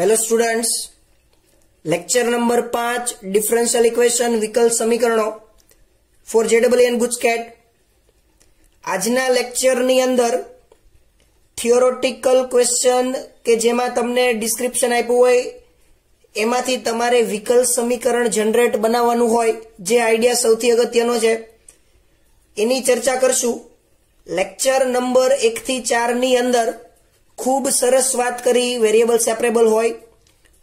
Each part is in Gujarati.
હેલો સ્ટુડન્ટ્સ લેક્ચર નંબર પાંચ ડિફરન્શિયલ ઇક્વેશન વિકલ સમીકરણો ફોર જેડબલ એન ગુજકેટ આજના લેક્ચરની અંદર થિયોરોટિકલ ક્વેશ્ચન કે જેમાં તમને ડિસ્ક્રિપ્શન આપ્યું હોય, એમાંથી તમારે વિકલ સમીકરણ જનરેટ બનાવવાનું હોય, જે આઈડિયા સૌથી અગત્યનો છે. એની ચર્ચા કરશું. લેક્ચર નંબર એકથી ચારની અંદર ખૂબ સરસ વાત કરી. વેરિયેબલ સેપરેબલ હોય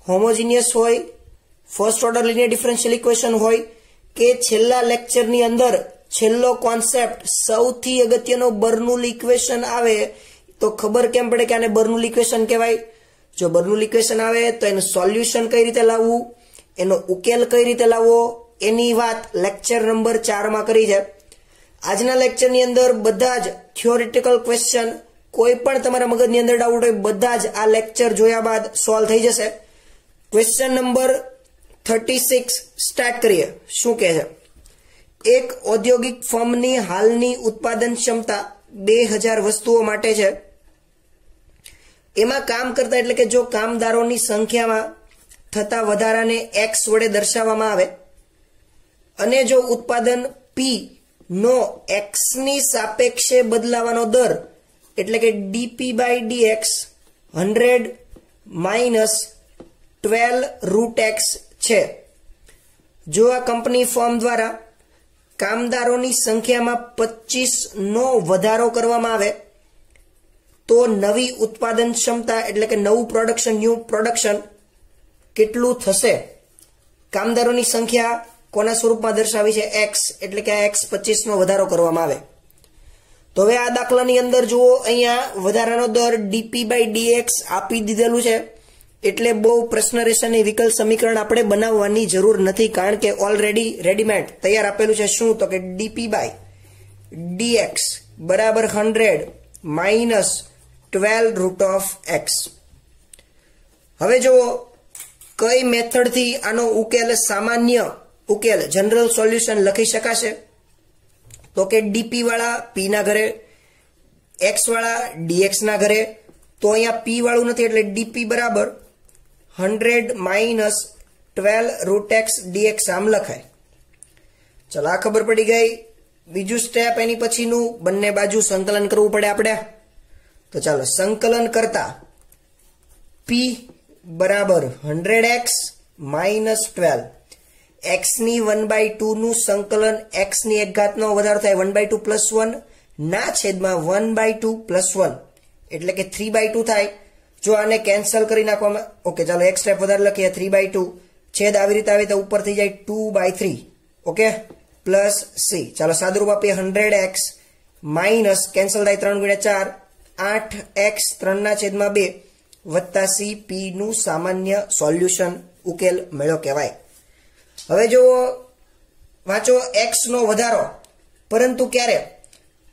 હોમોજીનિયસ હોય first order linear differential equation હોય કે છેલ્લા લેક્ચરની અંદર છેલ્લો કોન્સેપ્ટ સૌથી અગત્યનો બર્નુલ ઇક્વેશન આવે તો ખબર કેમ પડે કે આને બર્નુલ ઇક્વેશન કહેવાય? જો બર્નુલ ઇક્વેશન આવે તો એનું સોલ્યુશન કઈ રીતે લાવવું? એનો ઉકેલ કઈ રીતે લાવવો? એની વાત લેક્ચર નંબર ચારમાં કરી છે. આજના લેક્ચરની અંદર બધા જ થિયોરિટિકલ ક્વેશ્ચન કોઈ પણ તમારા મગજની અંદર ડાઉટ હોય, બધા જ આ લેક્ચર જોયા બાદ સોલ્વ થઈ જશે. Question number thirty six start કરીએ. શું કહે છે? એક ઔદ્યોગિક ફર્મની હાલની ઉત્પાદન ક્ષમતા બે હજાર વસ્તુઓ માટે છે. એમાં કામ કરતા એટલે કે જો કામદારોની સંખ્યામાં થતા વધારાને એક્સ વડે દર્શાવવામાં આવે અને જો ઉત્પાદન પી નો એક્સની સાપેક્ષે બદલાવાનો દર એટલે કે DP by DX hundred minus twelve root X છે. જો આ કંપની ફોર્મ દ્વારા કામદારોની સંખ્યામાં પચીસનો વધારો કરવામાં આવે, તો નવી ઉત્પાદન ક્ષમતા એટલે કે નવું પ્રોડક્શન ન્યૂ પ્રોડક્શન કેટલું થશે? કામદારોની સંખ્યા કોના સ્વરૂપમાં દર્શાવી છે? એક્સ એટલે કે એક્સ પચીસનો વધારો કરવામાં આવે. તો હવે આ દાખલાની અંદર જુઓ, અહીંયા વધારાનો દર ડીપી બાય ડીએક્સ આપી દીધેલું છે. એટલે બહુ પ્રશ્ન રેશાની વિકલ્પ સમીકરણ આપણે બનાવવાની જરૂર નથી, કારણ કે ઓલરેડી રેડીમેડ તૈયાર આપેલું છે. શું? તો કે ડીપી બાય ડીએક્સ બરાબર hundred minus twelve root of X હવે જુઓ, કઈ મેથડથી આનો ઉકેલ સામાન્ય ઉકેલ જનરલ સોલ્યુશન લખી શકાશે? તો કે ડીપી વાળા પી ના ઘરે, એક્સ વાળા ડીએક્સ ના ઘરે, તો અહીંયા પી વાળું નથી એટલે ડીપી બરાબર hundred minus twelve root X DX આમ લખાય. ચલો, આ ખબર પડી ગઈ. બીજું સ્ટેપ એની પછીનું, બંને બાજુ સંકલન કરવું પડે આપણે. તો ચાલો, સંકલન કરતા પી બરાબર હંડ્રેડ એક્સ માઇનસ ટ્વેલ્વ એક્સની વન બાય ટુનું સંકલન એક્સની એક ઘાતનો વધારો થાય one by two plus one ના છેદમાં one by two plus one એટલે કે થ્રી બાય ટુ થાય. જો આને કેન્સલ કરી નાખવામાં ઓકે ચાલો એક સ્ટેપ વધારે લખીએ થ્રી બાય ટુ છેદ આવી રીતે આવે તો ઉપર થઈ જાય two by three okay plus C ચાલો સાદુરૂપ આપીએ હંડ્રેડ એક્સ માઇનસ કેન્સલ થાય ત્રણ ગુણ્યા ચાર. આઠ એક્સ ત્રણના છેદમાં બે. વત્તા સી પી નું સામાન્ય સોલ્યુશન ઉકેલ મેળો કહેવાય. હવે જો વાંચો એક્સ નો વધારો. પરંતુ ક્યારે?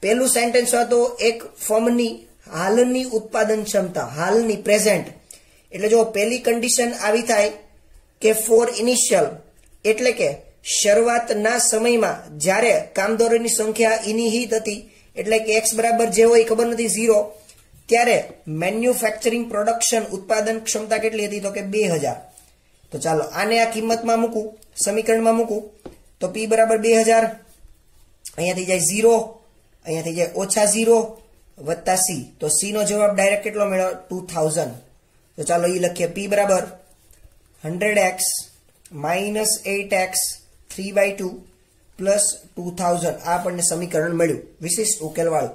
પહેલું સેન્ટેન્સ હતો એક ફોર્મની હાલની ઉત્પાદન ક્ષમતા, હાલની પ્રેઝન્ટ એટલે જો પહેલી કન્ડિશન આવી થાય કે ફોર ઇનિશિયલ એટલે કે શરૂઆતના સમયમાં જ્યારે કામદારોની સંખ્યા ઇનિહિત હતી, એટલે કે એક્સ બરાબર જે હોય ખબર નથી ઝીરો ત્યારે મેન્યુફેક્ચરિંગ પ્રોડક્શન ઉત્પાદન ક્ષમતા કેટલી હતી? તો કે બે હજાર. તો ચાલો, આને આ કિંમતમાં મૂકું. સમીકરણમાં મૂકું, તો પી બરાબર બે હજાર, અહીંયા થઈ જાય ઝીરો, અહીંયા થઈ જાય ઓછા ઝીરો, વત્તા સી તો સી નો જવાબ ડાયરેક્ટ કેટલો મળ્યો? ટુ થાઉઝન્ડ તો ચાલો એ લખીએ પી બરાબર hundred X minus eight X three by two plus two thousand આ આપણને સમીકરણ મળ્યું. વિશિષ્ટ ઉકેલવાળું.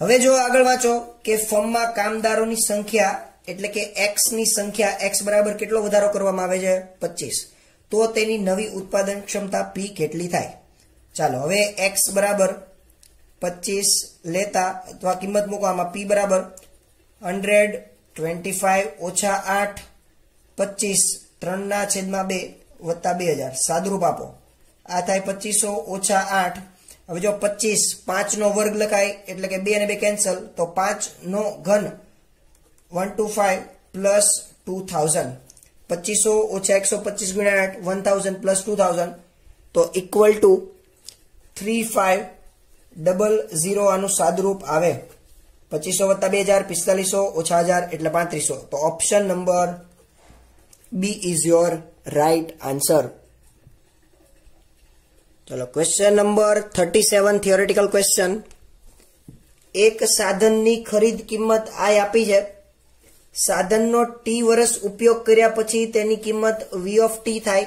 હવે જો આગળ વાંચો કે ફોર્મમાં કામદારોની સંખ્યા એટલે કે એક્સની સંખ્યા એક્સ બરાબર કેટલો વધારો કરવામાં આવે છે? પચીસ. તો તેની નવી ઉત્પાદન ક્ષમતા પી કેટલી થાય? ચાલો, હવે એક્સ બરાબર પચીસ લેતા અથવા કિંમત મૂકવામાં પી બરાબર હંડ્રેડ ટ્વેન્ટી ફાઈવ ઓછા આઠ પચીસ ત્રણના છેદમાં બે વત્તા બે હજાર. સાદરૂપ આપો. આ થાય પચીસો ઓછા આઠ. હવે જો પચીસ પાંચનો વર્ગ લખાય, એટલે કે બે અને બે કેન્સલ તો પાંચનો ઘન one two five plus two thousand. પચીસો ઓછા એકસો પચીસ ગુણ્યા one thousand plus two thousand તો equal to three five double zero આનું સાદરૂપ આવે. પચીસો વત્તા બે હજાર, પિસ્તાલીસો ઓછા હજાર એટલે પાંત્રીસો. તો option number B is your right answer ચલો question number thirty seven theoretical question એક સાધનની ખરીદ કિંમત આય આપી છે. સાધનનો ટી વર્ષ ઉપયોગ કર્યા પછી તેની કિંમત વી ઓફ ટી થાય.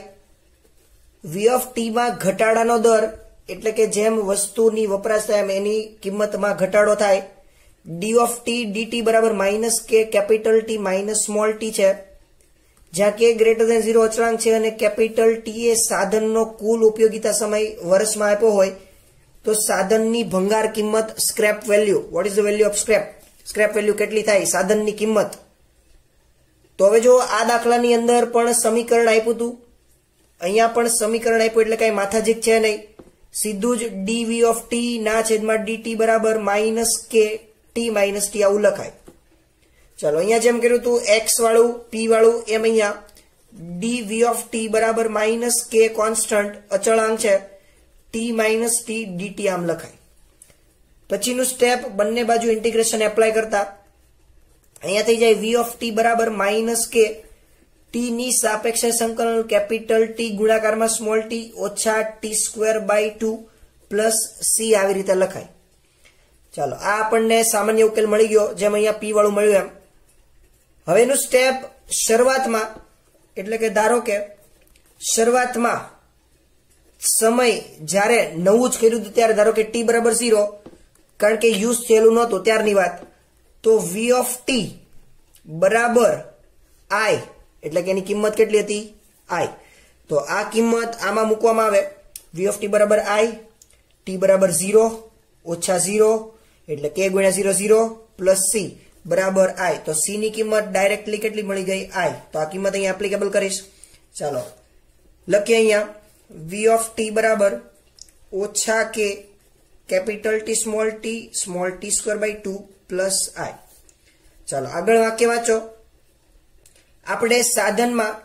વી ઓફ ટીમાં ઘટાડાનો દર, એટલે કે જેમ વસ્તુની વપરાશ થાય એમ એની કિંમતમાં ઘટાડો થાય. ડી ઓફ ટી ડીટી બરાબર minus K capital T minus small T છે. જ્યાં કે ગ્રેટર દેન ઝીરો અચળાંક છે અને કેપિટલ ટી એ સાધનનો કુલ ઉપયોગિતા સમય વર્ષમાં આપ્યો હોય, તો સાધનની ભંગાર કિંમત scrap value what is the value of scrap scrap value કેટલી થાય? સાધનની કિંમત. તો હવે જો આ દાખલાની અંદર પણ સમીકરણ આપ્યું હતું અહીંયા પણ સમીકરણ આપ્યું એટલે કઈ માથાજીક છે નહીં. સીધું જ ડીવી ઓફ ટી ના છેદમાં ડીટી બરાબર માઇનસ કે ટી માઇનસ ટી આવું લખાય. ચાલો, અહીંયા જેમ કર્યું હતું એક્સ વાળું પી વાળું, એમ અહીંયા. ડી વી ઓફ ટી બરાબર માઇનસ કે કોન્સ્ટન્ટ અચળાંક છે. ટી માઇનસ ટી ડીટી આમ લખાય. પછીનું સ્ટેપ બંને બાજુ ઇન્ટિગ્રેશન એપ્લાય કરતા. અહીંયા થઈ જાય વી ઓફ ટી બરાબર માઇનસ કે ટી ની સાપેક્ષે સંકલન કેપિટલ ટી ગુણાકારમાં સ્મોલ ટી ઓછા T square by two plus C આવી રીતે લખાય. ચાલો, આ આપણને સામાન્ય ઉકેલ મળી ગયો, જેમ અહીંયા પી વાળું મળ્યું એમ. હવેનું સ્ટેપ શરૂઆતમાં, એટલે કે ધારો કે શરૂઆતમાં સમય જ્યારે નવું જ કર્યું હતું, ત્યારે ધારો કે ટી બરાબર ઝીરો કારણ કે યુઝ થયેલું નહોતું, ત્યારની વાત. તો વી ઓફ ટી બરાબર આઈ એટલે કે એની કિંમત કેટલી હતી? આઈ તો આ કિંમત આમાં મૂકવામાં આવે. વી ઓફ ટી બરાબર આઈ ટી બરાબર ઝીરો ઓછા ઝીરો એટલે કે ગુણ્યા ઝીરો ઝીરો પ્લસ સી બરાબર આઈ તો સી ની કિંમત ડાયરેક્ટલી કેટલી મળી ગઈ? આઈ તો આ કિંમત અહીંયા એપ્લિકેબલ કરીશ. ચાલો, લખીએ અહીંયા. વી ઓફ ટી બરાબર ઓછા K capital T small T small T square by two plus I. ચાલો, આગળ વાક્ય વાંચો. આપણે સાધનમાં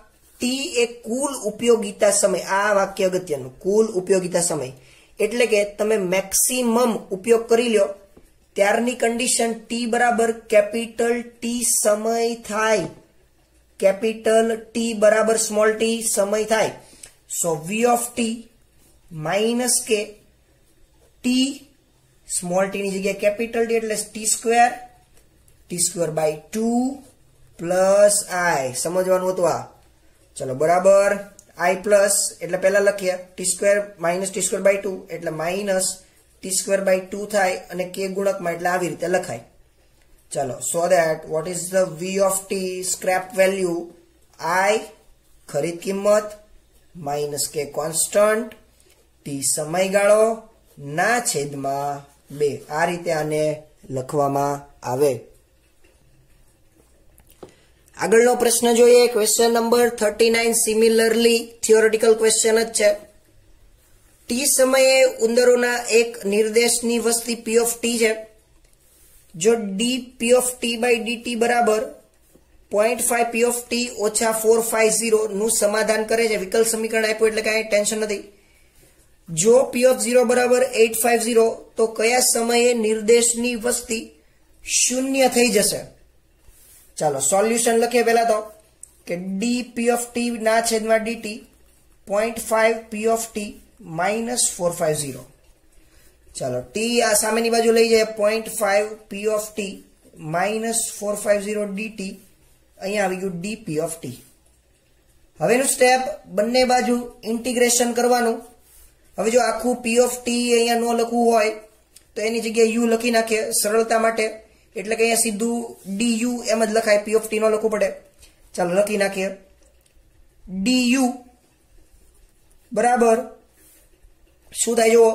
ટી એ કુલ ઉપયોગિતા સમય, આ વાક્ય અગત્યનું, કુલ ઉપયોગિતા સમય. એટલે કે તમે મેક્સિમમ ઉપયોગ કરી લ્યો, ત્યારની કન્ડિશન ટી બરાબર કેપિટલ ટી સમય થાય. કેપિટલ ટી બરાબર સ્મોલ ટી સમય થાય. So V of T minus K T small T ની જગ્યાએ કેપિટલ ટી એટલે T square T square by two plus I સમજવાનું હતું આ? ચલો, બરાબર. આઈ પ્લસ એટલે પહેલા લખીએ. T square minus T square by two એટલે minus T square by two થાય અને કે ગુણકમાં એટલે આવી રીતે લખાય. ચલો so that what is the V of T scrap value I ખરીદ કિંમત માઇનસ કે કોન્સ્ટન્ટ ટી સમયગાળો, ના છેદમાં બે આ રીતે આને લખવામાં આવે. આગળનો પ્રશ્ન જોઈએ. Question number thirty nine similarly theoretical question જ છે. ટી સમયે ઉંદરોના એક નિર્દેશની વસ્તી પી ઓફ ટી છે. જો D P of T by DT બરાબર point five P of T ઓછા ફોર ફાઈવ ઝીરો નું સમાધાન કરે છે. વિકલ્પ સમીકરણ આપ્યું એટલે કાંઈ ટેન્શન નથી. જો પી ઓફ ઝીરો બરાબર એટ ફાઈવ ઝીરો, તો કયા સમયે નિર્દેશની વસ્તી શૂન્ય થઈ જશે? ચાલો, સોલ્યુશન લખીએ પહેલા તો કે ડી પી ઓફ ટી ના છેદમાં DT point five P of T minus four five zero ચાલો ટી આ સામેની બાજુ લઈ જાય point five P of T minus four five zero DT અહીંયા આવી ગયું ડી પી ઓફ ટી હવેનું સ્ટેપ બંને બાજુ ઇન્ટિગ્રેશન કરવાનું. હવે જો આખું પી ઓફ ટી અહીંયા ન લખવું હોય, તો એની જગ્યાએ યુ લખી નાખીએ સરળતા માટે. એટલે કે અહીંયા સીધું ડી યુ એમ જ લખાય. પી ઓફ ટી નો લખવું પડે. ચાલો લખી નાખીએ. ડી યુ બરાબર. શું થાય જુઓ?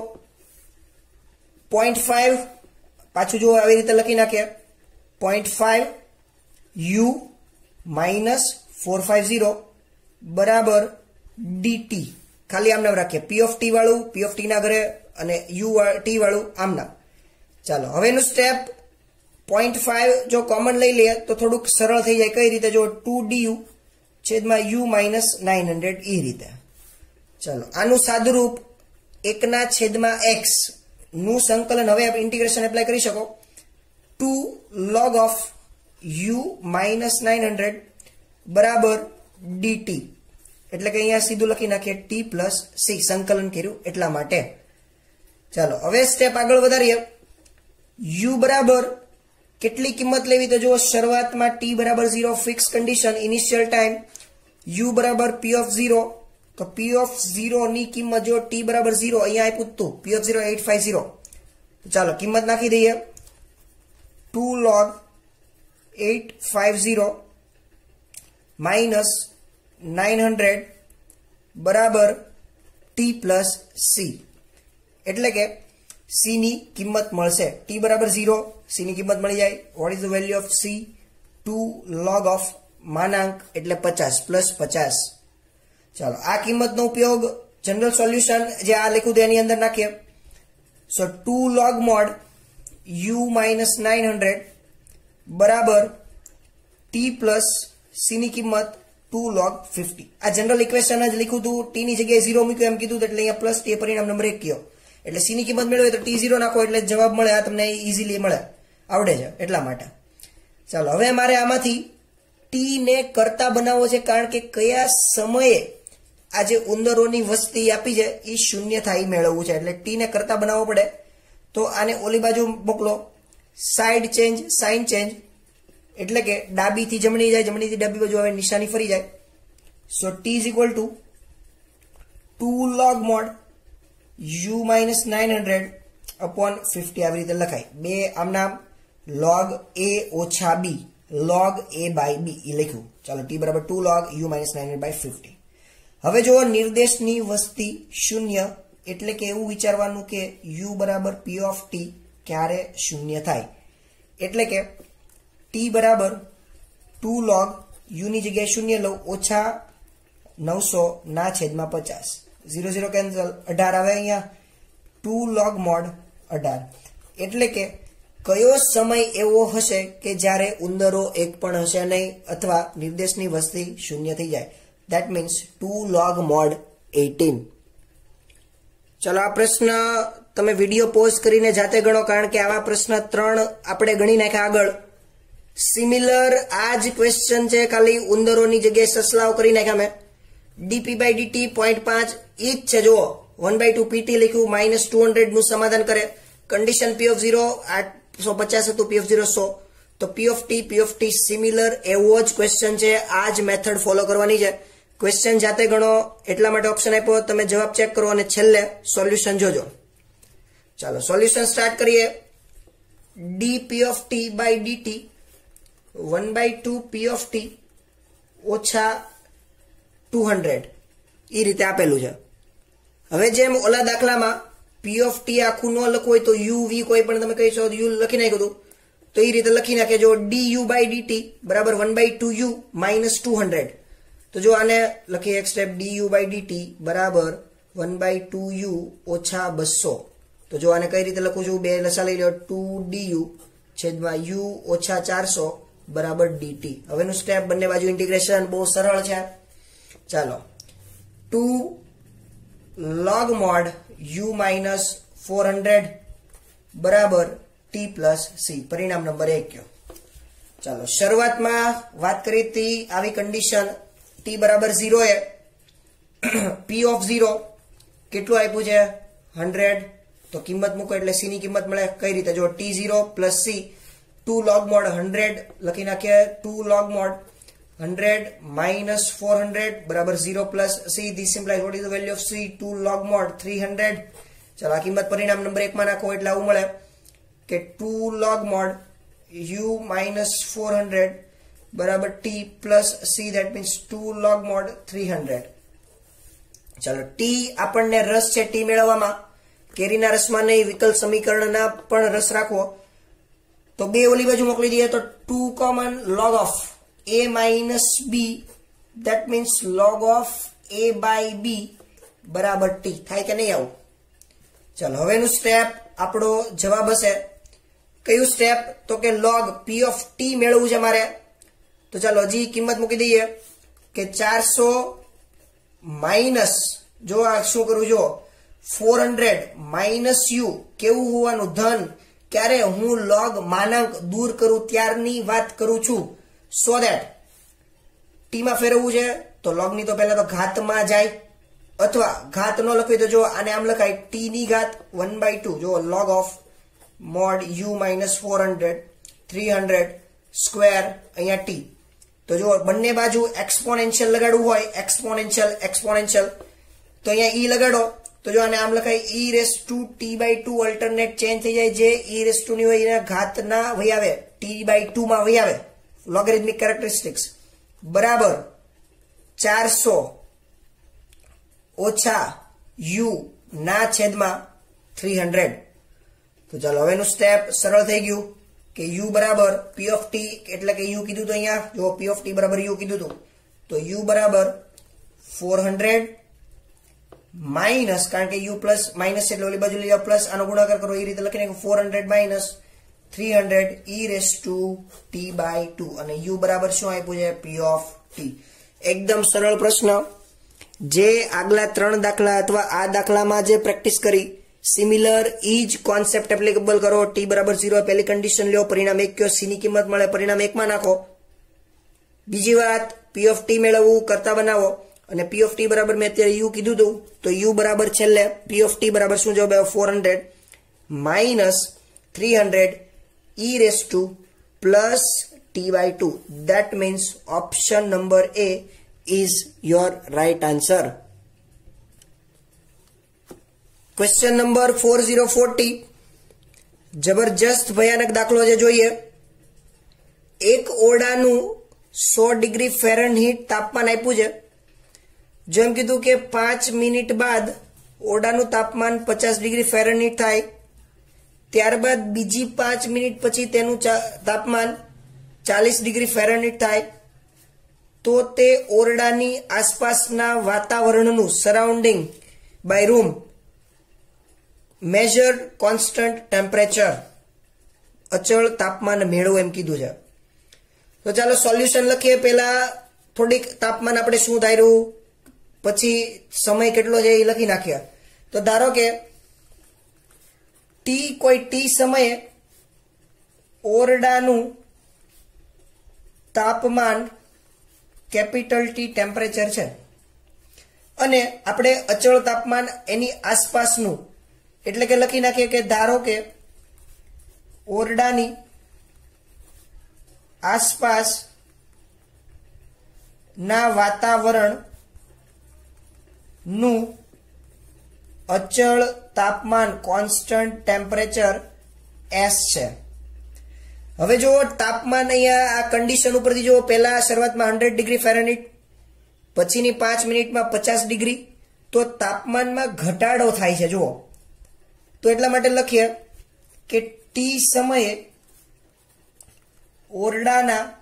પોઈન્ટ ફાઈવ પાછું જુઓ, આવી રીતે લખી નાખીએ. Point five U minus four five zero બરાબર. ડીટી ખાલી આમ નામ રાખીએ. પી ઓફ ટી વાળું પી ઓફ ઘરે અને યુ ટી વાળું આમ નામ. ચાલો, હવેનું સ્ટેપ પોઈન્ટ ફાઈવ જો કોમન લઈ લઈએ, તો થોડુંક સરળ થઈ જાય. કઈ રીતે? જો ટુ ડી યુ છેદમાં યુ માઇનસ નાઇન હંડ્રેડ એ રીતે. ચાલો, આનું સાદુરૂપ એકના છેદમાં એક્સનું સંકલન હવે ઇન્ટિગ્રેશન એપ્લાય કરી શકો. Two log of U minus nine hundred બરાબર ડીટી એટલે કે અહીંયા સીધું લખી નાખીએ ટી પ્લસ સી સંકલન કર્યું એટલા માટે. ચાલો, હવે સ્ટેપ આગળ વધારીએ. યુ બરાબર કેટલી કિંમત લેવી તો જુઓ, શરૂઆતમાં ટી બરાબર zero fix condition initial time U બરાબર પી ઓફ ઝીરો તો પી ઓફ ઝીરો ની કિંમત જો ટી બરાબર ઝીરો અહીંયા આપ્યું હતું P of zero eight five zero ચાલો, કિંમત નાખી દઈએ. Two log eight five zero minus nine hundred બરાબર ટી પ્લસ સી એટલે કે સી ની કિંમત મળશે. ટી બરાબર ઝીરો સી ની કિંમત મળી જાય. What is the value of C two log of માનાંક, એટલે પચાસ પ્લસ પચાસ. ચાલો, આ કિંમતનો ઉપયોગ જનરલ સોલ્યુશન જે આ લખ્યું તેની અંદર નાખીએ. So two log mod U minus nine hundred બરાબર ટી પ્લસ સી ની કિંમત ટુ લોગ ફિફ્ટી આ જનરલ ઇક્વેશન જ લખ્યું હતું ટી ની જગ્યાએ ઝીરો મૂક્યું, એમ કીધું, એટલે અહીંયા પ્લસ ટી પરિણામ નંબર એક કયો એટલે સી ની કિંમત મેળવે, તો ટી ઝીરો નાખો, એટલે જવાબ મળે. આ તમને ઇઝીલી મળે. આવડે છે, એટલા માટે. ચાલો, હવે મારે આમાંથી ટી ને કરતા બનાવવો છે, કારણ કે કયા સમયે આ જે ઉંદરોની વસ્તી આપી છે, એ શૂન્ય થાય મેળવવું છે. એટલે ટી ને કરતા બનાવવો પડે. તો આને ઓલી બાજુ મોકલો. સાઈડ ચેન્જ સાઇન ચેન્જ એટલે કે ડાબીથી જમણી જાય, જમણીથી ડાબી બાજુ હવે નિશાની ફરી જાય. So T is equal to two log mod U minus nine hundred upon fifty આવી રીતે લખાય. બે આમ નામ લોગ એ ઓછા બી લોગ એ બાય બી એ લખ્યું. ચાલો ટી બરાબર two log U minus nine by fifty હવે જો નિર્દેશની વસ્તી શૂન્ય, એટલે કે એવું વિચારવાનું કે યુ બરાબર પી ઓફ ટી ક્યારે શૂન્ય થાય. એટલે કે ટી બરાબર ટુ લોગ યુની જગ્યાએ શૂન્ય લઉં, ઓછા નવસો ના છેદમાં પચાસ. ઝીરો ઝીરો કેન્સલ અઢાર આવે અહીંયા. ટુ લોગ મોડ અઢાર. એટલે કે કયો સમય એવો હશે કે જ્યારે ઉંદરો એક પણ હશે નહીં અથવા નિર્દેશની વસ્તી શૂન્ય થઈ જાય? That means two log mod eighteen ચલો, આ પ્રશ્ન તમે વીડિયો પોઝ કરીને જાતે ગણો, કારણ કે આવા પ્રશ્ન ત્રણ આપણે ગણી નાખ્યા આગળ. સિમિલર આ જ ક્વેશ્ચન છે. ખાલી ઉંદરોની જગ્યાએ સસલાવ કરી નાખ્યા મેં. ડીપી બાય ડીટી પોઈન્ટ પાંચ, ઈ જ છે, જુઓ. વન બાય ટુ પીટી લખ્યું માઇનસ ટુ હંડ્રેડનું સમાધાન કરે. કન્ડિશન પી ઓફ ઝીરો આઠસો પચાસ હતું પી ઝીરો સો. તો P of T P T similar એવો જ ક્વેશ્ચન છે. આ જ મેથડ ફોલો કરવાની છે. ક્વેશ્ચન જાતે ગણો, એટલા માટે ઓપ્શન આપ્યો. તમે જવાબ ચેક કરો અને છેલ્લે સોલ્યુશન જોજો. ચાલો સોલ્યુશન સ્ટાર્ટ કરીએ. D P of T by DT one by two P of T ઓછા ટુ હંડ્રેડ એ રીતે આપેલું છે. હવે જેમ ઓલા દાખલામાં પી ઓફ ટી આખું ન લખવું હોય તો યુ વી કોઈ પણ તમે કહી શકો યુ લખી નાખ્યું હતું. તો એ રીતે લખી નાખે જો ડી યુ બાય ડીટી બરાબર one by two U minus two hundred તો જો આને લખીએ એક step D U by DT બરાબર વન બાય ટુ યુ ઓછા બસો. તો જો આને કઈ રીતે લખું છું? બે લસા લઈ લો ટુ ડી યુ છેદમાં યુ ઓછા ચારસો. બરાબર ડીટી હવેનું સ્ટેપ બંને બાજુ ઇન્ટિગ્રેશન બહુ સરળ છે. ચાલો. Two log mod U minus four hundred બરાબર ટી પ્લસ સી પરિણામ નંબર એક કયો. ચાલો, શરૂઆતમાં વાત કરી હતી આવી કન્ડિશન ટી બરાબર ઝીરો એ. પી ઓફ ઝીરો કેટલું આપ્યું છે? હંડ્રેડ તો કિંમત મૂકો એટલે સી ની કિંમત મળે. કઈ રીતે? જો T zero plus C two log mod hundred લખી નાખીએ two log mod hundred minus four hundred બરાબર zero plus C this simplify what is the value of C two log mod three hundred ચાલો, આ કિંમત પરિણામ નંબર એકમાં નાખો, એટલે આવું મળે કે two log mod U minus four hundred બરાબર T plus C that means two log mod three hundred ચાલો ટી આપણને રસ છે ટી મેળવવામાં. કેરીના રસમાં નહીં વિકલ્પ સમીકરણના પણ રસ રાખવો તો બે ઓલી બાજુ મોકલી દઈએ તો to common log of a minus b that means log of a by b બરાબર ટી થાય કે નહીં આવું? ચાલો, હવેનું સ્ટેપ આપણો જવાબ હશે. કયું સ્ટેપ તો કે લોગ પી ઓફ ટી મેળવવું છે મારે. તો ચાલો, હજી કિંમત મૂકી દઈએ કે ચારસો માઇનસ જો આ શું કરું, જો ફોર હંડ્રેડ માઇનસ યુ કેવું હોવાનું? ધન. ક્યારે હું લોગ માનાંક દૂર કરું ત્યારની વાત કરું છું? સો દેટ ટીમાં ફેરવવું છે, તો લોગની તો પહેલા તો ઘાતમાં જાય, અથવા ઘાત ન લખવી તો જો આને આમ લખાય ટી ની ઘાત વન બાય ટુ જો log of mod u minus four hundred three hundred square અહીંયા ટી તો જો બંને બાજુ એક્સપોનેન્શિયલ લગાડવું હોય એક્સપોનેન્શિયલ એક્સપોનેન્શિયલ તો અહીંયા ઈ લગાડો. તો જો આને આમ લખાય e raise to t by two alternate change થઈ જાય, જે ઈ રેસ ટુ ની હોય એના ઘાતના વહી આવે. ટી બાય ટુ માં વહી આવે. લોગેરિથમિક કેરેક્ટરિસ્ટિક્સ બરાબર. ચારસો ઓછા યુ ના છેદમાં થ્રી હંડ્રેડ તો ચાલો, હવેનું સ્ટેપ સરળ થઈ ગયું કે યુ બરાબર પી ઓફ ટી એટલે કે યુ કીધું તો અહીંયા, જો પી ઓફ ટી બરાબર યુ કીધું હતું તો યુ બરાબર ફોર હંડ્રેડ માઇનસ કારણ કે યુ પ્લસ માઇનસ એટલે ઓલી બાજુ લઈ જાઓ પ્લસ, આનો ગુણાકાર કરો એ રીતે લખીને four hundred minus three hundred e raise to t by two. અને યુ બરાબર શું આપ્યું છે? P of t. એકદમ સરળ પ્રશ્ન. જે આગલા ત્રણ દાખલા અથવા આ દાખલામાં જે પ્રેક્ટિસ કરી, સિમિલર ઈ જ કોન્સેપ્ટ એપ્લિકેબલ કરો. ટી બરાબર ઝીરો પહેલી કન્ડિશન લ્યો, પરિણામ એક કયો? સી ની કિંમત મળે, પરિણામ એકમાં નાખો. બીજી વાત, પી ઓફ ટી મેળવવું કરતા બનાવો. અને પી ઓફ ટી બરાબર મેં અત્યારે યુ કીધું હતું તો યુ બરાબર છેલ્લે પી ઓફ ટી બરાબર શું જવાબ four hundred minus three hundred e raise to plus t by two that means option number A is your right answer question number four zero forty જબરજસ્ત ભયાનક દાખલો જે જોઈએ. એક ઓરડાનું સો ડિગ્રી ફેરનહીટ તાપમાન આપ્યું છે. જેમ કીધું કે પાંચ મિનિટ બાદ ઓરડાનું તાપમાન પચાસ ડિગ્રી ફેરનહીટ થાય. ત્યારબાદ બીજી પાંચ મિનિટ પછી તેનું તાપમાન ચાલીસ ડિગ્રી ફેરનહીટ થાય. તો તે ઓરડાની આસપાસના વાતાવરણનું surrounding by room major constant temperature અચળ તાપમાન મેળવો એમ કીધું છે. તો ચાલો સોલ્યુશન લખીએ. પહેલા થોડીક તાપમાન આપણે શું ધાર્યું? પછી સમય કેટલો છે એ લખી નાખ્યા. તો ધારો કે ટી કોઈ ટી સમયે ઓરડાનું તાપમાન કેપિટલ ટી ટેમ્પરેચર છે. અને આપણે અચળ તાપમાન એની આસપાસનું, એટલે કે લખી નાખીએ કે ધારો કે ઓરડાની આસપાસ ના વાતાવરણ નું અચળ તાપમાન કોન્સ્ટન્ટ ટેમ્પરેચર એસ છે. હવે જો તાપમાન અહીંયા આ કન્ડિશન ઉપરથી જો પહેલા શરૂઆતમાં હંડ્રેડ ડિગ્રી ફેરેનિટ પછીની પાંચ મિનિટમાં પચાસ ડિગ્રી તો તાપમાનમાં ઘટાડો થાય છે, જુઓ. તો એટલા માટે લખીએ કે ટી સમયે ઓરડાના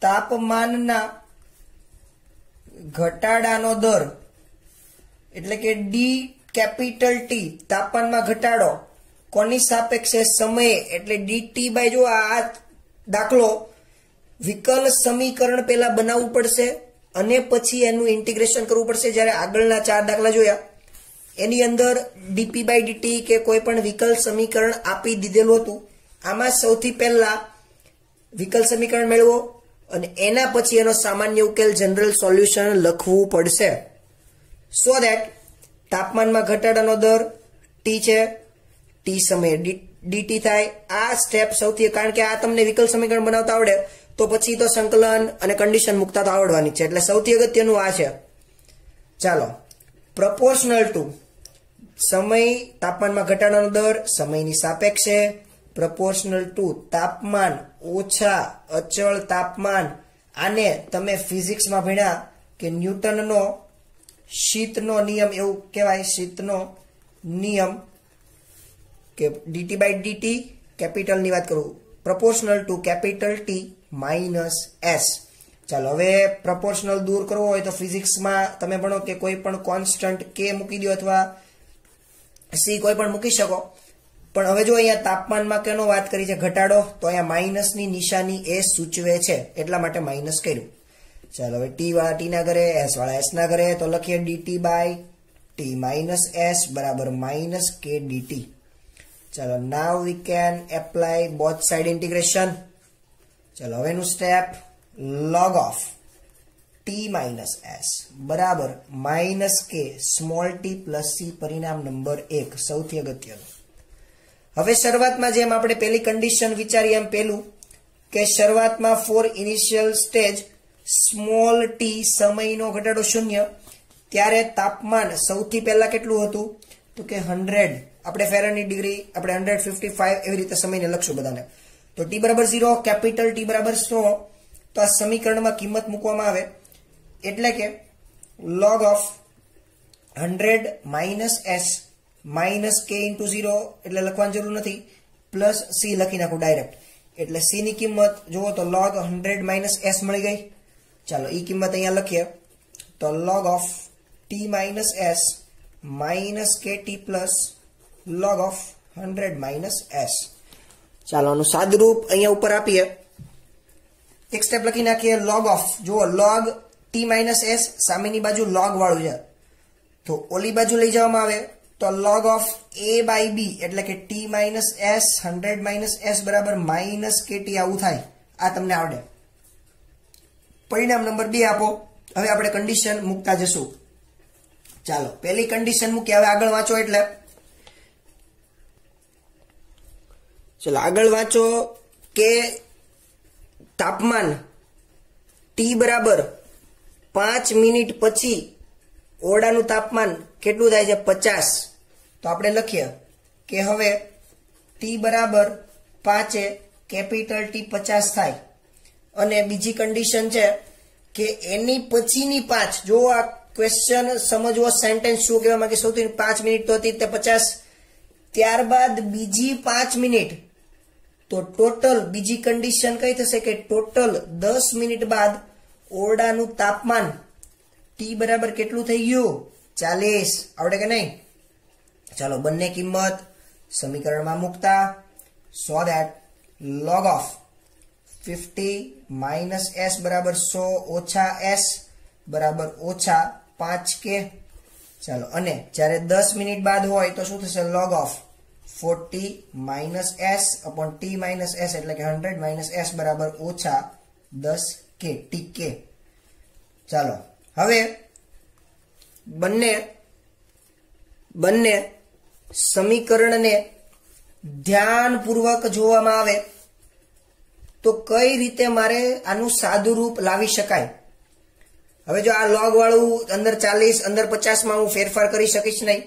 તાપમાનના ઘટાડાનો દર, એટલે કે ડી કેપિટલ ટી તાપમાનમાં ઘટાડો, કોની સાપેક્ષે સમયે, એટલે ડીટી બાય જો આ દાખલો, વિકલ સમીકરણ પહેલા બનાવવું પડશે, અને પછી એનું ઇન્ટિગ્રેશન કરવું પડશે, જ્યારે આગળના ચાર દાખલા જોયા. એની અંદર ડીપી બાય ડીટી કે કોઈ પણ વિકલ સમીકરણ આપી દીધેલું હતું. આમાં સૌથી પહેલા વિકલ સમીકરણ મેળવો. અને એના પછી એનો સામાન્ય ઉકેલ જનરલ સોલ્યુશન લખવું પડશે. સો દેટ તાપમાનમાં ઘટાડાનો દર ટી છે. ટી સમયે ડીટી થાય. આ સ્ટેપ સૌથી, કારણ કે આ તમને વિકલ સમીકરણ બનાવતા આવડે, તો પછી તો સંકલન અને કન્ડિશન મૂકતા તો આવડવાની છે. એટલે સૌથી અગત્યનું આ છે. ચાલો. પ્રપોર્શનલ ટુ સમય, તાપમાનમાં ઘટાડાનો દર, સમયની સાપેક્ષે પ્રપોર્શનલ ટુ તાપમાન ઓછા અચળ તાપમાન આને તમે ફિઝિક્સમાં ભણ્યા કે ન્યૂટનનો શીતનો નિયમ એવું કહેવાય, શીતનો નિયમ કે ડીટી બાય ડીટી કેપિટલની વાત કરું. Proportional to capital t minus s ચાલો, હવે પ્રપોર્શનલ દૂર કરવો હોય તો ફિઝિક્સમાં તમે ભણો કે કોઈ પણ કોન્સ્ટન્ટ કે મૂકી દો અથવા સી કોઈ પણ મૂકી શકો. પણ હવે જો અહીંયા તાપમાનમાં કેનો વાત કરી છે, ઘટાડો, તો અહીંયા માઇનસની નિશાની એ સૂચવે છે. એટલા માટે માઇનસ કર્યું. ચાલો હવે ટી વાળા ટી ના કરે એસ વાળા એસ ના કરે તો લખીએ dt by t minus s બરાબર માઇનસ કે ડીટી ચાલો now we can apply both side integration ચાલો હવેનું step log of t minus s બરાબર minus k small t plus c પરિણામ નંબર એક, સૌથી અગત્યનું. હવે શરૂઆતમાં જેમ આપણે પેલી કન્ડિશન વિચારી એમ પેલું કે શરૂઆતમાં for initial stage small t સમયનો ઘટાડો શૂન્ય, ત્યારે તાપમાન સૌથી પહેલા કેટલું હતું? તો કે હંડ્રેડ આપણે ફેરનની ડિગ્રી આપણે હંડ્રેડ ફિફ્ટી ફાઈવ એવી રીતે સમયને લખશું બધાને. તો ટી બરાબર ઝીરો કેપિટલ ટી બરાબર સો. તો આ સમીકરણમાં કિંમત મૂકવામાં આવે. એટલે કે log of hundred minus s minus k into zero એટલે લખવાની જરૂર નથી. પ્લસ સી લખી નાખું ડાયરેક્ટ. એટલે સી ની કિંમત જુઓ તો લોગ હંડ્રેડ માઇનસ એસ મળી ગઈ. ચાલો એ કિંમત અહીંયા લખીએ. તો log of t minus s minus k t plus log of hundred minus s. ચાલો, આનું સાદરૂપ અહીંયા ઉપર આપીએ. એક સ્ટેપ લખી નાખીએ લોગ ઓફ જુઓ લોગ ટી માઇનસ એસ સામેની બાજુ લોગ વાળું છે. તો ઓલી બાજુ લઈ જવામાં આવે. તો log of a by b એટલે કે t minus s hundred minus s બરાબર માઇનસ કે ટી આવું થાય. આ તમને આવડે. પરિણામ નંબર બે આપો. હવે આપણે કન્ડિશન મૂકતા જશું. ચાલો, પહેલી કન્ડિશન મૂકી હવે આગળ વાંચો એટલે. ચલો, આગળ વાંચો કે તાપમાન ટી બરાબર પાંચ મિનિટ પછી ઓરડાનું તાપમાન કેટલું થાય છે? પચાસ. તો આપણે લખીએ કે હવે ટી બરાબર પાંચે કેપિટલ ટી પચાસ થાય. અને બીજી કન્ડિશન છે કે એની પછીની પાંચ, જો આ ક્વેશ્ચન સમજવો સેન્ટેન્સ શું કહેવા માંગે, સૌથી પાંચ મિનિટ તો હતી તે પચાસ. ત્યારબાદ બીજી પાંચ મિનિટ તો ટોટલ બીજી કન્ડિશન કઈ થશે કે ટોટલ દસ મિનિટ બાદ ઓરડાનું તાપમાન ટી બરાબર કેટલું થઈ ગયું? ચાલીસ. આવડે કે નહીં? ચાલો બંને કિંમત સમીકરણમાં મૂકતા. So that log of fifty minus s બરાબર સો ઓછા એસ બરાબર ઓછા પાંચ કે. ચાલો, અને જ્યારે દસ મિનિટ બાદ હોય તો શું થશે? Log of forty minus s upon t minus s એટલે કે હંડ્રેડ માઇનસ એસ બરાબર ઓછા દસ કે ટી કે. ચાલો, હવે બંને બંને સમીકરણને ધ્યાનપૂર્વક જોવામાં આવે, તો કઈ રીતે મારે આનું સાદું રૂપ લાવી શકાય? હવે જો આ લોગ વાળું અંદર ચાલીસ, અંદર પચાસમાં હું ફેરફાર કરી શકીશ નહીં,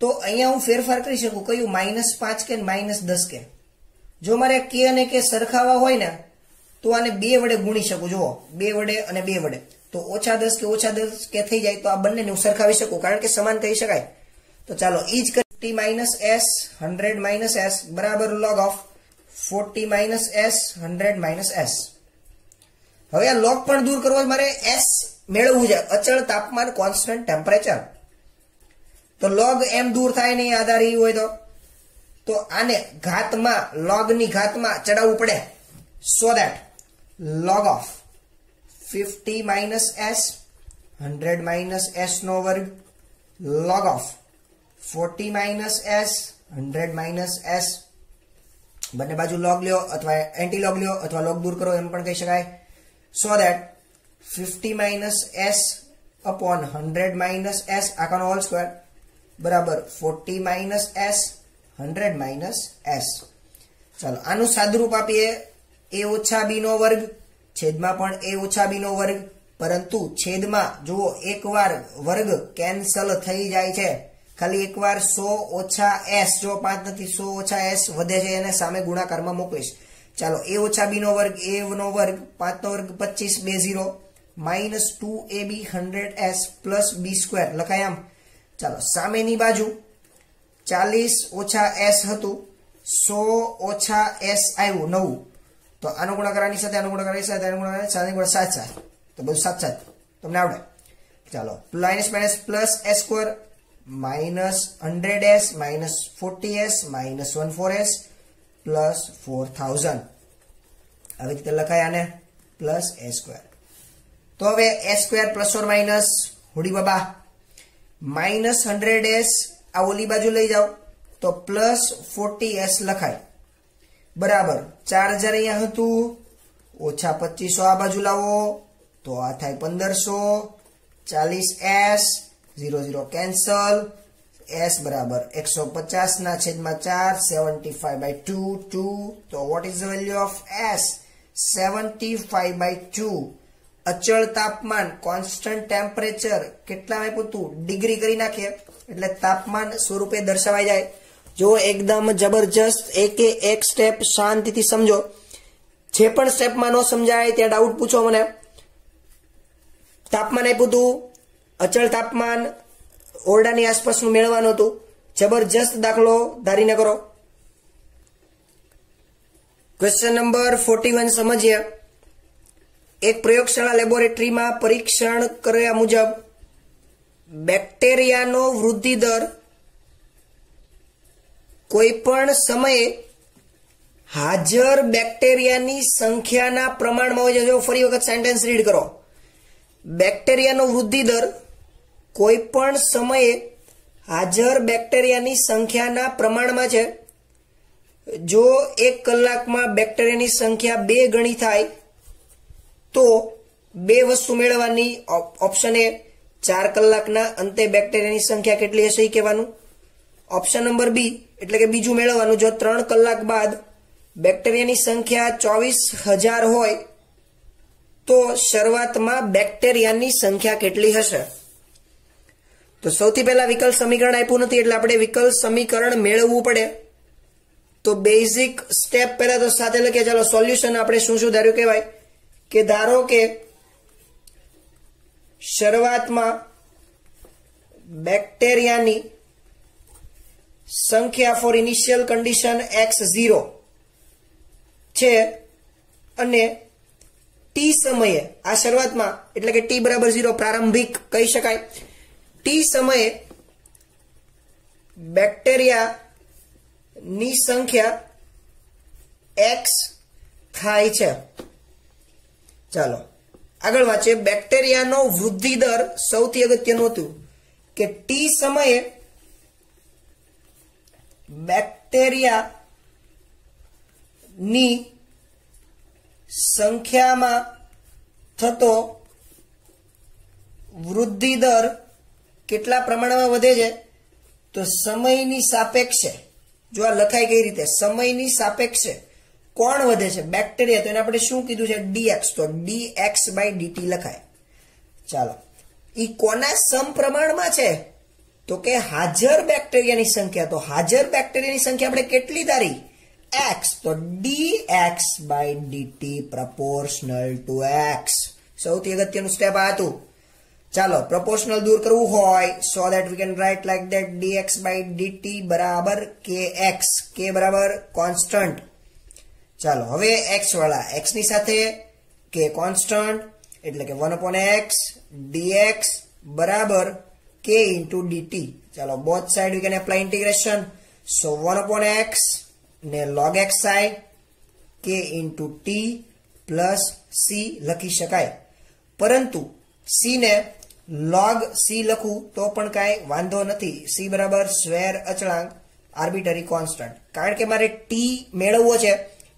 તો અહીંયા હું ફેરફાર કરી શકું. કયું? માઇનસ પાંચ કે માઇનસ દસ કે? જો મારે કે અને કે સરખાવા હોય ને, તો આને બે વડે ગુણી શકું. જુઓ, બે વડે અને બે વડે. તો ઓછા દસ કે ઓછા દસ કે થઈ જાય, તો આ બંનેને હું સરખાવી શકું. કારણ કે સમાન કહી શકાય. તો ચાલો, ઈ જ minus s hundred minus s બરાબર log of forty minus s hundred minus s હવે આ લોગ પણ દૂર કરવો મારે એસ મેળવવું છે. અચળ તાપમાન કોન્સ્ટન્ટ ટેમ્પરેચર તો લોગ એમ દૂર થાય નહીં આધાર હોય તો. તો આને ઘાતમાં લોગની ઘાતમાં ચડાવવું પડે. So that log of 50 minus s 100 minus s નો વર્ગ, log of 40 minus s hundred minus s બંને બાજુ લોગ લ્યો અથવા એન્ટી લોગ લ્યો અથવા લોગ દૂર કરો એમ પણ કહી શકાય. So that fifty minus s upon hundred minus s આખાનો whole square બરાબર forty minus s hundred minus s ચાલો, આનું સાદુરૂપ આપીએ. એ ઓછા બીનો વર્ગ, છેદમાં પણ એ ઓછા બીનો વર્ગ. પરંતુ છેદમાં, જુઓ, એકવાર વર્ગ કેન્સલ થઈ જાય છે. ખાલી એકવાર સો ઓછા એસ, જો પાંચ નથી, સો ઓછા એસ વધે છે એને સામે ગુણાકારમાં મોકલીશ. ચાલો, એ ઓછા બીનો વર્ગ, એ નો વર્ગ પાંચ નો વર્ગ પચીસ, બે zero, minus two a b hundred s plus b square. લખાય આમ. ચાલો, સામેની બાજુ ચાલીસ ઓછા એસ હતું, સો ઓછા એસ આવ્યું, નવું. તો આનો ગુણાકારની સાથે, આનો ગુણાકારની સાથે, આનો ગુણાકાર સાથે ગુણા સાત સાત. તો બધું સાત સાત. તમને આવડે. ચાલો minus minus plus s square minus hundred s minus forty s minus one four s plus four thousand આવી રીતે લખાય આને પ્લસ એ સ્ક્વેર તો હવે a square plus or minus હોડી બાબા માઇનસ હંડ્રેડ એસ આ ઓલી બાજુ લઈ જાઓ, તો પ્લસ ફોર્ટી એસ લખાય. બરાબર, ચાર હજાર અહીંયા હતું, ઓછા પચીસો આ બાજુ લાવો, તો આ થાય પંદરસો, ચાલીસ s zero zero cancel. S બરાબર એકસો પચાસ ના છેદમાં ચાર seventy five by two two તો what is the value of s seventy five by two અચળ તાપમાન કોન્સ્ટન્ટ ટેમ્પરેચર કેટલા આપ્યું તું ડિગ્રી કરી નાખીએ. એટલે તાપમાન સ્વરૂપે દર્શાવાઈ જાય. જો એકદમ જબરજસ્ત એકે એક સ્ટેપ શાંતિથી સમજો. જે પણ સ્ટેપમાં ન સમજાય ત્યાં ડાઉટ પૂછો મને. તાપમાન આપ્યું હતું અચળ તાપમાન ઓરડાની આસપાસનું મેળવવાનું હતું. જબરજસ્ત દાખલો ધારીને કરો. ક્વેશ્ચન નંબર ફોર્ટી વન સમજીએ. એક પ્રયોગશાળા લેબોરેટરીમાં પરીક્ષણ કર્યા મુજબ બેક્ટેરિયાનો વૃદ્ધિ દર કોઈપણ સમયે હાજર બેક્ટેરિયાની સંખ્યાના પ્રમાણમાં હોય છે. ફરી વખત સેન્ટેન્સ રીડ કરો. બેક્ટેરિયાનો વૃદ્ધિ દર કોઈ પણ સમયે હાજર બેક્ટેરિયાની સંખ્યાના પ્રમાણમાં છે. જો એક કલાકમાં બેક્ટેરિયાની સંખ્યા બે ગણી થાય, તો બે વસ્તુ મેળવવાની ઓપ્શન એ ચાર કલાકના અંતે બેક્ટેરિયાની સંખ્યા કેટલી હશે એ કહેવાનું. ઓપ્શન નંબર બી, એટલે કે બીજું મેળવવાનું, જો ત્રણ કલાક બાદ બેક્ટેરિયાની સંખ્યા ચોવીસ હજાર હોય, તો શરૂઆતમાં બેક્ટેરિયાની સંખ્યા કેટલી હશે? તો સૌથી પહેલા વિકલ સમીકરણ આપ્યું નથી એટલે આપણે વિકલ્પ સમીકરણ મેળવવું પડે. તો બેઝિક સ્ટેપ પહેલા તો સાથે લખીએ. ચાલો સોલ્યુશન આપણે શું શું ધાર્યું કહેવાય? કે ધારો કે શરૂઆતમાં બેક્ટેરિયાની સંખ્યા for initial condition x zero છે અને ટી સમયે, આ શરૂઆતમાં, એટલે કે ટી બરાબર ઝીરો પ્રારંભિક કહી શકાય. ટી સમયે બેક્ટેરિયાની સંખ્યા એક્સ થાય છે. ચાલો, આગળ વાંચીએ. બેક્ટેરિયાનો વૃદ્ધિ દર સૌથી અગત્યનું હતું કે ટી સમયે બેક્ટેરિયાની સંખ્યામાં થતો વૃદ્ધિ દર કેટલા પ્રમાણમાં વધે છે? તો સમયની સાપેક્ષે, જો આ લખાય કઈ રીતે, સમયની સાપેક્ષે કોણ વધે છે? બેક્ટેરિયા તો એને આપણે શું કીધું છે? ડીએક્સ તો ડીએક્સ બાય ડીટી લખાય. ચાલો. ઈ કોના સમપ્રમાણમાં છે? તો કે હાજર બેક્ટેરિયાની સંખ્યા. તો હાજર બેક્ટેરિયાની સંખ્યા આપણે કેટલી ધારી? એક્સ તો d x by dt proportional to x સૌથી અગત્યનું સ્ટેપ આ હતું. ચાલો પ્રપોર્શનલ દૂર કરવું હોય so that we can write like that dx by dt બરાબર કે એક્સ કે બરાબર કોન્સ્ટન્ટ ચાલો, હવે એક્સ વાળા એક્સની સાથે કે કોન્સ્ટન્ટ એટલે કે વન અપોન એક્સ ડીએક્સ બરાબર કે ઇન્ટુ ડીટી ચાલો both side we can apply integration so one upon x ને log x side k into t plus c લખી શકાય. પરંતુ સી ને log સી લખું તો પણ કાંઈ વાંધો નથી. સી બરાબર સ્વેર અચળાંક આર્બિટરી કોન્સ્ટન્ટ કારણ કે મારે ટી મેળવવો છે,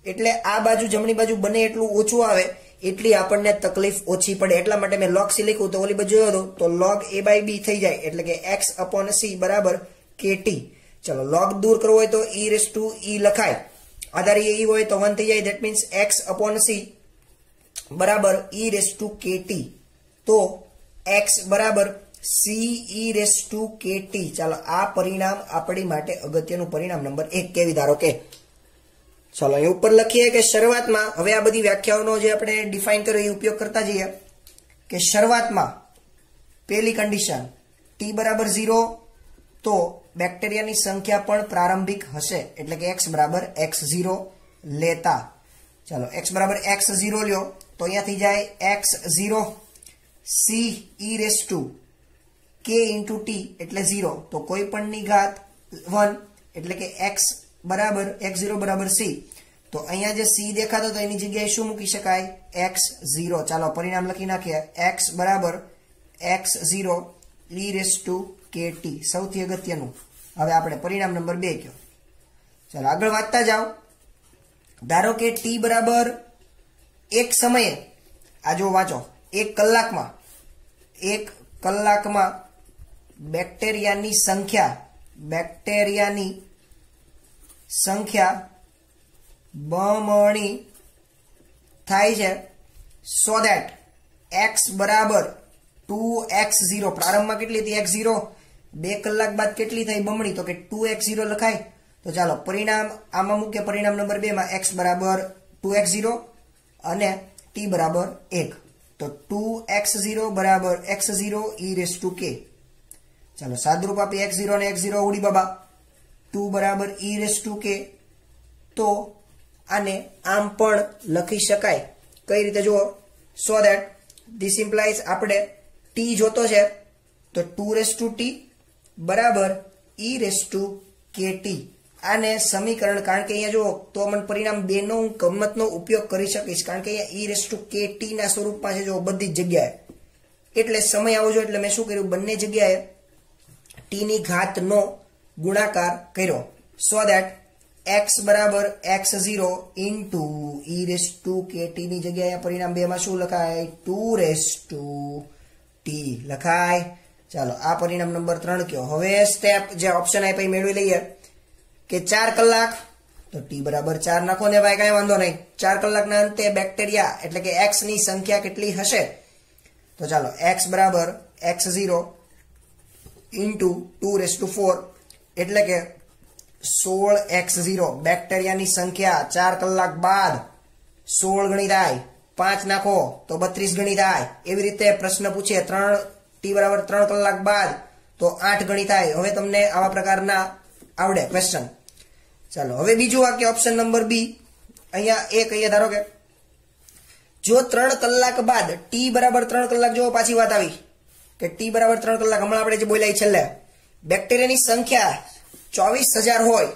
એટલે આ બાજુ જમણી બાજુ બને એટલું ઓછું આવે, એટલી આપણને તકલીફ ઓછી પડે. એટલા માટે મેં લોગ સી લખ્યું તો ઓલી બાજુ જોયો તો લોગ એ બાય બી થઈ જાય, એટલે કે એક્સ અપોન સી બરાબર કે ટી ચલો લોગ દૂર કરવો હોય તો ઈ રેસ ટુ ઈ લખાય. આધાર એ હોય તો વન થઈ જાય that means x upon c બરાબર e raise to k t તો એક્સ બરાબર c e raise to k t ચાલો, આ પરિણામ આપણી માટે અગત્યનું પરિણામ નંબર એક કેવી ધારો કે. ચાલો, અહીં ઉપર લખીએ કે શરૂઆતમાં, હવે આ બધી વ્યાખ્યાઓનો જે આપણે ડિફાઇન કર્યો એ ઉપયોગ કરતા જઈએ. કે શરૂઆતમાં પહેલી કન્ડિશન ટી બરાબર ઝીરો તો બેક્ટેરિયાની સંખ્યા પણ પ્રારંભિક હશે. એટલે કે એક્સ બરાબર એક્સ ઝીરો લેતા. ચાલો એક્સ બરાબર એક્સ ઝીરો લ્યો, તો અહીંયાથી જાય x zero c e raise to k into t એટલે ઝીરો તો કોઈ પણની ઘાત વન એટલે કે એક્સ બરાબર એક્સ ઝીરો બરાબર સી તો અહીંયા જે સી દેખાતો તો એની જગ્યાએ શું મૂકી શકાય? એક્સ ઝીરો ચાલો પરિણામ લખી નાખીએ. એક્સ બરાબર x zero e raise to k t સૌથી અગત્યનું. હવે આપણે પરિણામ નંબર બે કયો. ચાલો આગળ વાંચતા જાઓ. ધારો કે ટી બરાબર એક સમયે, આ જો વાંચો, એક કલાકમાં એક કલાકમાં બેક્ટેરિયાની સંખ્યા બેક્ટેરિયાની સંખ્યા બમણી થાય છે. સો દેટ એક્સ બરાબર ટુ એક્સ ઝીરો, પ્રારંભમાં કેટલી હતી? X zero. બે કલાક બાદ કેટલી થઈ? બમણી. તો કે ટુ એક્સ ઝીરો લખાય. તો ચાલો, પરિણામ આમાં મૂકીએ. પરિણામ નંબર બે માં એક્સ બરાબર ટુ એક્સ ઝીરો અને ટી બરાબર એક. તો ટુ એક્સ ઝીરો બરાબર x zero e raise to k. ચાલો સાદરૂપ આપી એક્સ ઝીરો અને એક્સ ઝીરો ઉડી બાબા. ટુ બરાબર ઈ રેસ ટુ કે. તો આને આમ પણ લખી શકાય. કઈ રીતે? જુઓ. સો દેટ ધીસ ઇમ્પ્લાઇઝ આપણે ટી જોતો છે. તો ટુ રેસ ટુ ટી બરાબર e raise to k t આને સમીકરણ, કારણ કે અહીંયા જુઓ તો મને પરિણામ બેનો હું ગમતનો ઉપયોગ કરી શકીશ, કારણ કે અહીંયા e raise to k t ના સ્વરૂપમાં છે જો બધી જગ્યાએ. એટલે સમય આવો જો એટલે મેં શું કર્યું? બંને જગ્યાએ ટી ની ઘાતનો ગુણાકાર કર્યો. સો દેટ એક્સ બરાબર x zero into e raise to k t ની જગ્યાએ પરિણામ બે માં શું લખાય? ટુ રેસ ટુ ટી લખાય. ચાલો, આ પરિણામ નંબર ત્રણ કયો? હવે સ્ટેપ જે ઓપ્શન આપ્યા મેળવી લઈએ. કે ચાર કલાક? તો ટી બરાબર ચાર નાખો ને ભાઈ, કઈ વાંધો નહીં. ચાર કલાકના અંતે બેક્ટેરિયા, એટલે કે એક્સની સંખ્યા કેટલી હશે? તો ચાલો એક્સ બરાબર x zero into two raise to four એટલે કે સોળ એક્સ ઝીરો બેક્ટેરિયાની સંખ્યા ચાર કલાક બાદ સોળ ગણી થાય, પાંચ નાખો તો બત્રીસ ગણી થાય. એવી રીતે પ્રશ્ન પૂછે, ત્રણ ટી બરાબર ત્રણ કલાક બાદ તો આઠ ગણી થાય. હવે તમને આવા પ્રકારના આવડે ક્વેશ્ચન ચાલો, હવે બીજું વાક્ય ઓપ્શન નંબર બી અહીંયા એ કહીએ ધારો કે, જો ત્રણ કલાક બાદ ટી બરાબર ત્રણ કલાક જો પાછી વાત આવી. કે ટી બરાબર ત્રણ કલાક, હમણાં આપણે જે બોલાય છેલ્લે. બેક્ટેરિયાની સંખ્યા ચોવીસ હજાર હોય,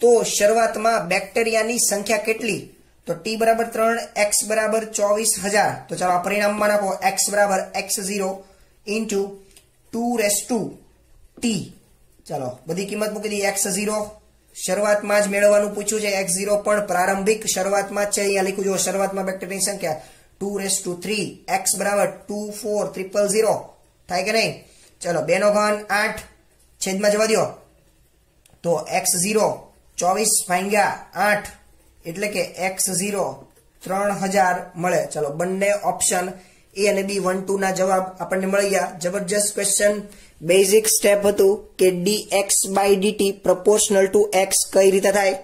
તો શરૂઆતમાં બેક્ટેરિયાની સંખ્યા કેટલી? તો ટી બરાબર ત્રણ એક્સ બરાબર ચોવીસ હજાર. તો ચાલો, આ પરિણામમાં નાખો એક્સ બરાબર x zero into two raise to t ચાલો, બધી કિંમત મૂકી દઈએ એક્સ ઝીરો શરૂઆતમાં જ મેળવવાનું પૂછ્યું છે. એક્સ ઝીરો પણ પ્રારંભિક શરૂઆતમાં જ છે. અહીંયા લખ્યું જો શરૂઆતમાં બેક્ટેરિયાની સંખ્યા two raise to three x બરાબર ટુ ફોર ત્રિપલ ઝીરો થાય કે નહીં? ચલો બેનો ઘન આઠ, છેદમાં જવા દો તો એક્સ ઝીરો ચોવીસ ભાંગ્યા આઠ, એટલે કે એક્સ ઝીરો ત્રણ હજાર મળે. ચલો, બંને ઓપ્શન એ અને બી વન ટુ ના જવાબ આપણને મળી ગયા. જબરજસ્ત ક્વેશ્ચન બેઝિક સ્ટેપ હતું કે d x by dt proportional to x કઈ રીતે થાય?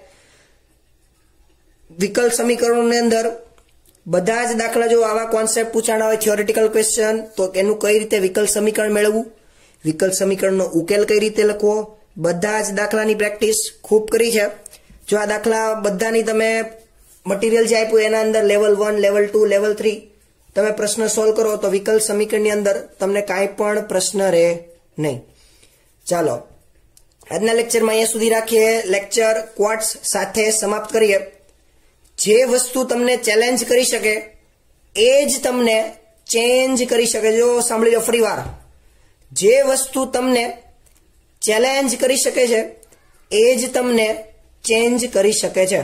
વિકલ્પ સમીકરણોની અંદર બધા જ દાખલા જો આવા કોન્સેપ્ટ પૂછાણા હોય થિયોરિટિકલ ક્વેશ્ચન તો એનું કઈ રીતે વિકલ સમીકરણ મેળવવું? વિકલ્પ સમીકરણનો ઉકેલ કઈ રીતે લખવો? બધા જ દાખલાની પ્રેક્ટિસ ખૂબ કરી છે. જો આ દાખલા બધાની તમે મટીરિયલ જે આપ્યું એના અંદર level one level two level three તમે પ્રશ્ન સોલ્વ કરો તો વિકલ સમીકરણની અંદર તમને કાંઈ પણ પ્રશ્ન રહે નહીં. ચાલો, આજના લેક્ચરમાં અહીંયા સુધી રાખીએ. લેક્ચર ક્વોટ્સ સાથે સમાપ્ત કરીએ. જે વસ્તુ તમને ચેલેન્જ કરી શકે, એ જ તમને ચેન્જ કરી શકે. જો સાંભળી લો ફરીવાર. જે વસ્તુ તમને ચેલેન્જ કરી શકે છે, એ જ તમને ચેન્જ કરી શકે છે.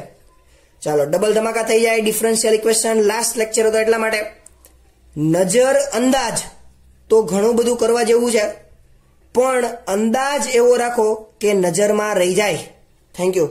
ચાલો ડબલ ધમાકા થઈ જાય ડિફરન્શિયલ ઇક્વેશન લાસ્ટ લેક્ચર હતો એટલા માટે. નજર અંદાજ તો ઘણું બધું કરવા જેવું છે. પણ અંદાજ એવો રાખો કે નજરમાં રહી જાય. Thank you